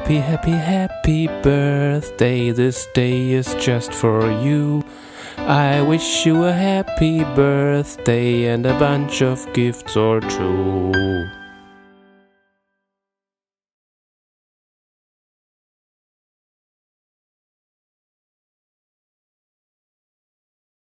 happy, happy, happy birthday. This day is just for you. I wish you a happy birthday and a bunch of gifts or two.